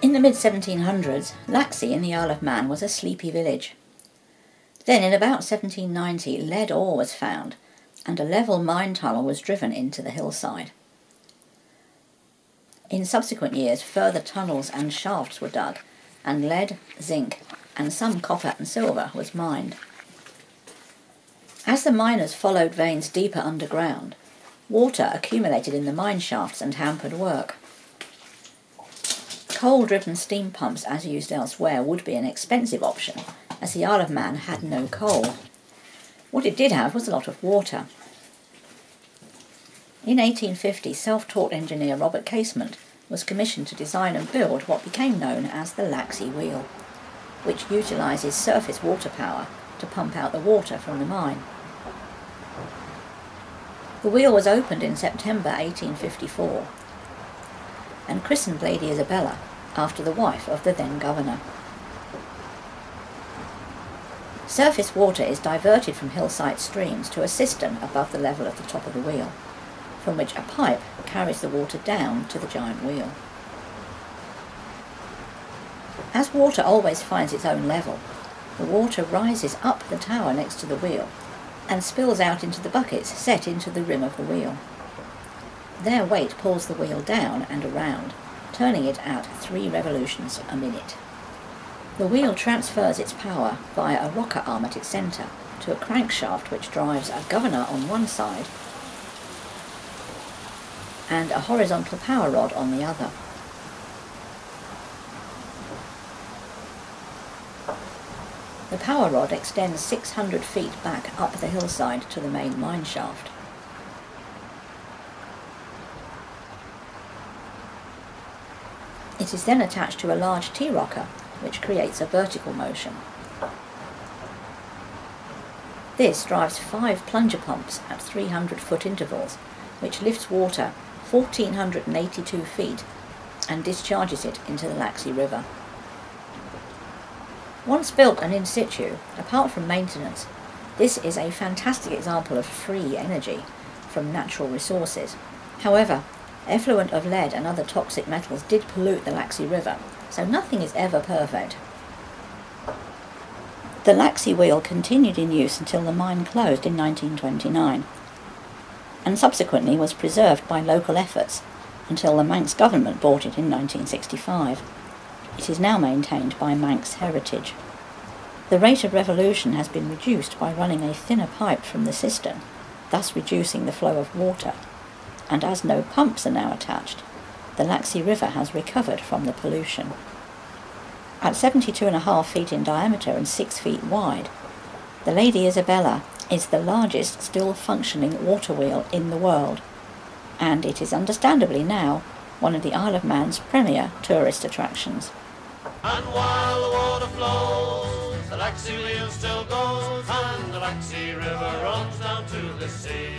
In the mid 1700s, Laxey in the Isle of Man was a sleepy village. Then, in about 1790, lead ore was found and a level mine tunnel was driven into the hillside. In subsequent years, further tunnels and shafts were dug, and lead, zinc, and some copper and silver was mined. As the miners followed veins deeper underground, water accumulated in the mine shafts and hampered work. Coal-driven steam pumps, as used elsewhere, would be an expensive option, as the Isle of Man had no coal. What it did have was a lot of water. In 1850, self-taught engineer Robert Casement was commissioned to design and build what became known as the Laxey wheel, which utilises surface water power to pump out the water from the mine. The wheel was opened in September 1854 and christened Lady Isabella after the wife of the then governor. Surface water is diverted from hillside streams to a cistern above the level of the top of the wheel, from which a pipe carries the water down to the giant wheel. As water always finds its own level, the water rises up the tower next to the wheel and spills out into the buckets set into the rim of the wheel. Their weight pulls the wheel down and around, turning it at three revolutions a minute. The wheel transfers its power via a rocker arm at its centre to a crankshaft which drives a governor on one side and a horizontal power rod on the other. The power rod extends 600 feet back up the hillside to the main mine shaft. It is then attached to a large T-rocker, which creates a vertical motion. This drives five plunger pumps at 300 foot intervals, which lifts water 1,482 feet and discharges it into the Laxey River. Once built and in situ, apart from maintenance, this is a fantastic example of free energy from natural resources. However, effluent of lead and other toxic metals did pollute the Laxey River, so nothing is ever perfect. The Laxey wheel continued in use until the mine closed in 1929, and subsequently was preserved by local efforts until the Manx government bought it in 1965. It is now maintained by Manx Heritage. The rate of revolution has been reduced by running a thinner pipe from the cistern, thus reducing the flow of water. And as no pumps are now attached, the Laxey River has recovered from the pollution. At 72.5 feet in diameter and 6 feet wide, the Lady Isabella is the largest still functioning water wheel in the world, and it is understandably now one of the Isle of Man's premier tourist attractions. And while the water flows, the Laxey wheel still goes, and the Laxey River runs down to the sea.